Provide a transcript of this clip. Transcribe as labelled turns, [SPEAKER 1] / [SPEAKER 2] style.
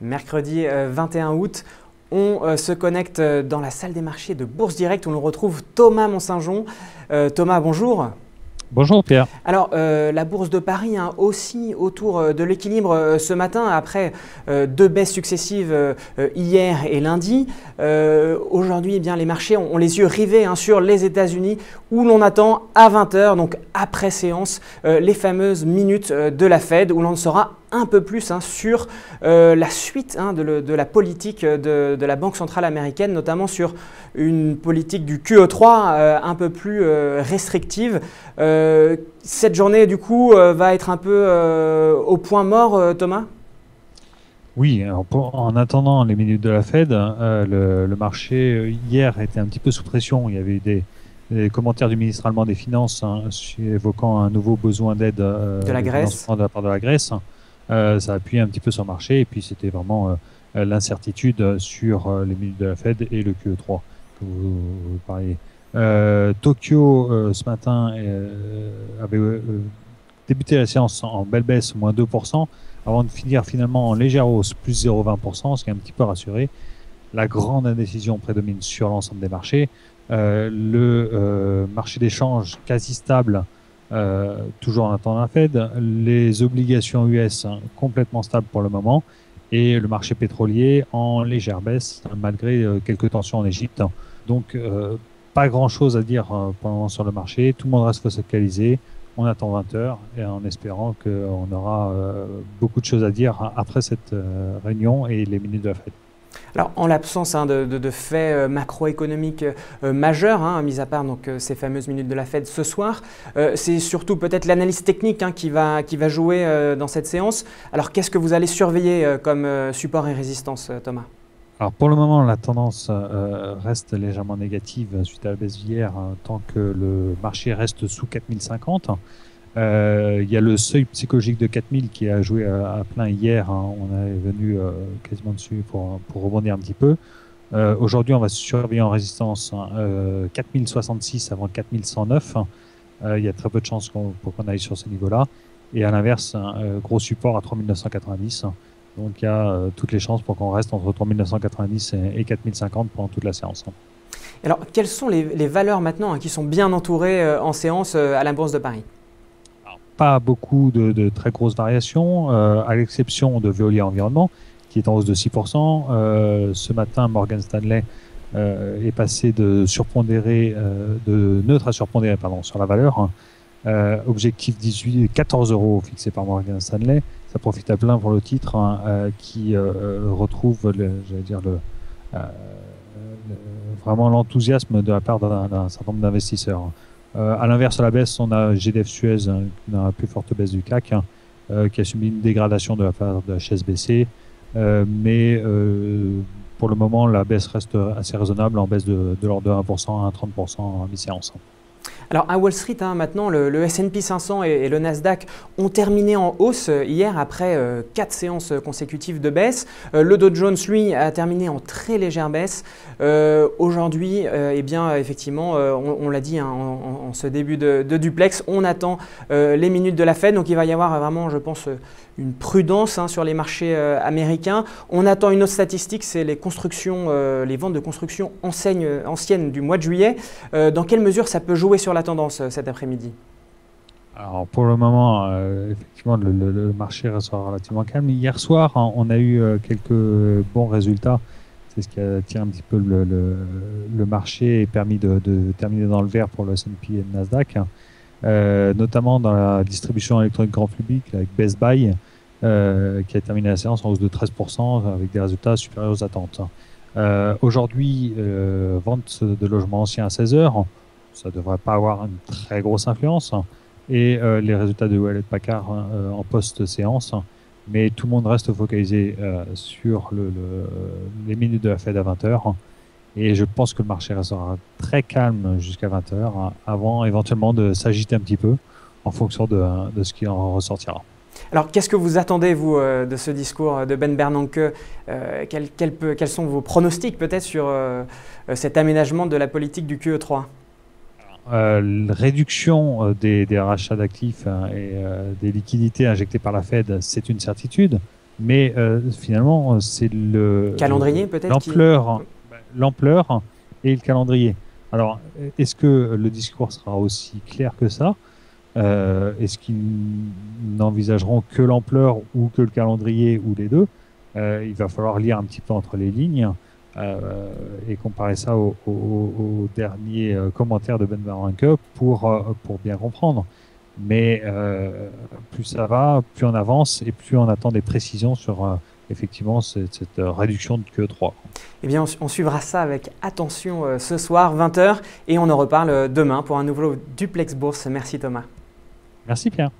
[SPEAKER 1] Mercredi 21 août, on se connecte dans la salle des marchés de Bourse Direct où l'on retrouve Thomas Monsaint-Jean. Thomas, bonjour.
[SPEAKER 2] Bonjour Pierre.
[SPEAKER 1] Alors euh, la bourse de Paris hein, aussi autour euh, de l'équilibre euh, ce matin après deux baisses successives hier et lundi. Aujourd'hui eh bien les marchés ont, les yeux rivés hein, sur les États-Unis où l'on attend à 20h donc après séance les fameuses minutes de la Fed où l'on saura un peu plus hein, sur la suite de, la politique de, de, la Banque centrale américaine, notamment sur une politique du QE3 un peu plus restrictive. Euh, cette journée, du coup, euh, va être un peu euh, au point mort, Thomas?
[SPEAKER 2] Oui, en attendant les minutes de la Fed, le, marché hier était un petit peu sous pression. Il y avait eu des, commentaires du ministre allemand des Finances hein, évoquant un nouveau besoin d'aide
[SPEAKER 1] de la Grèce
[SPEAKER 2] de la part de la Grèce. Ça a appuyé un petit peu le marché et puis c'était vraiment l'incertitude sur les minutes de la Fed et le QE3 que vous, vous parliez. Euh, Tokyo, euh, ce matin, euh, avait débuté la séance en belle baisse, moins 2%, avant de finir finalement en légère hausse, plus 0,20%, ce qui est un petit peu rassuré. La grande indécision prédomine sur l'ensemble des marchés. le marché d'échange quasi stable, toujours en attendant la Fed. Les obligations US complètement stables pour le moment. Et le marché pétrolier en légère baisse, malgré quelques tensions en Égypte. Donc, pas grand chose à dire euh, pendant sur le marché. Tout le monde reste focalisé. On attend 20 heures et en espérant qu'on aura euh, beaucoup de choses à dire après cette euh, réunion et les minutes de la fête.
[SPEAKER 1] Alors, en l'absence hein, de, faits macroéconomiques majeurs, hein, mis à part donc, ces fameuses minutes de la Fed ce soir, c'est surtout peut-être l'analyse technique hein, qui, va, jouer dans cette séance. Alors, qu'est-ce que vous allez surveiller comme support et résistance, Thomas?
[SPEAKER 2] Alors pour le moment, la tendance euh, reste légèrement négative suite à la baisse d'hier, tant que le marché reste sous 4050. Euh, il y a le seuil psychologique de 4000 qui a joué à, plein hier. Hein. on est venu euh, quasiment dessus pour, rebondir un petit peu. Aujourd'hui, on va surveiller en résistance 4066 hein, avant 4109. Il y a très peu de chances pour qu'on aille sur ce niveau-là. Et à l'inverse, un gros support à 3990. Donc il y a euh, toutes les chances pour qu'on reste entre 3990 et, 4050 pendant toute la séance.
[SPEAKER 1] Alors, quelles sont les, valeurs maintenant hein, qui sont bien entourées euh, en séance euh, à la Bourse de Paris?
[SPEAKER 2] Pas beaucoup de, très grosses variations, à l'exception de Veolia Environnement, qui est en hausse de 6%. ce matin, Morgan Stanley est passé de surpondéré, de neutre à surpondéré pardon, sur la valeur. objectif 18, 14 euros fixé par Morgan Stanley ça profite à plein pour le titre hein, euh, qui euh, euh, retrouve, j'allais dire, le, vraiment l'enthousiasme de la part d'un certain nombre d'investisseurs. Euh, à l'inverse, à la baisse, on a GDF Suez, hein, la plus forte baisse du CAC, hein, qui a subi une dégradation de la part de HSBC. Euh, mais pour le moment, la baisse reste assez raisonnable, en baisse de, de l'ordre de 1% à 30% en mi-séance.
[SPEAKER 1] Alors à Wall Street, hein, maintenant, le, S&P 500 et, le Nasdaq ont terminé en hausse euh, hier après euh, quatre séances consécutives de baisse. Euh, le Dow Jones, lui, a terminé en très légère baisse. Aujourd'hui, eh bien, effectivement, on, l'a dit hein, en, ce début de, duplex, on attend les minutes de la Fed. Donc il va y avoir vraiment, je pense, une prudence hein, sur les marchés américains. On attend une autre statistique, c'est les constructions, les ventes de construction anciennes du mois de juillet. dans quelle mesure ça peut jouer sur la tendance euh, cet après-midi
[SPEAKER 2] alors pour le moment, euh, effectivement, le, marché restera relativement calme. Hier soir, hein, on a eu euh, quelques bons résultats. C'est ce qui a un petit peu le, marché et permis de, terminer dans le vert pour le S&P et le Nasdaq, notamment dans la distribution électronique grand public avec Best Buy, qui a terminé la séance en hausse de 13% avec des résultats supérieurs aux attentes. Aujourd'hui, vente de logements anciens à 16 heures ça ne devrait pas avoir une très grosse influence. Et euh, les résultats de Wallet Packard euh, en post-séance. Mais tout le monde reste focalisé euh, sur le, les minutes de la Fed à 20h. Et je pense que le marché restera très calme jusqu'à 20h avant éventuellement de s'agiter un petit peu en fonction de ce qui en ressortira.
[SPEAKER 1] Alors, qu'est-ce que vous attendez, vous, de ce discours de Ben Bernanke quels sont vos pronostics, peut-être, sur cet aménagement de la politique du QE3
[SPEAKER 2] euh, réduction euh, des, rachats d'actifs hein, et euh, des liquidités injectées par la Fed, c'est une certitude. Mais finalement, c'est le
[SPEAKER 1] calendrier peut-être
[SPEAKER 2] l'ampleur, l'ampleur et le calendrier. Alors, est-ce que le discours sera aussi clair que ça? Euh, Est-ce qu'ils n'envisageront que l'ampleur ou que le calendrier ou les deux? Euh, Il va falloir lire un petit peu entre les lignes euh, et comparer ça au, au, dernier commentaire de Ben Bernanke pour, pour bien comprendre. Mais plus ça va, plus on avance et plus on attend des précisions sur effectivement cette, cette, réduction de QE3.
[SPEAKER 1] Eh bien, on, suivra ça avec attention ce soir, 20h, et on en reparle demain pour un nouveau Duplex Bourse. Merci Thomas.
[SPEAKER 2] Merci Pierre.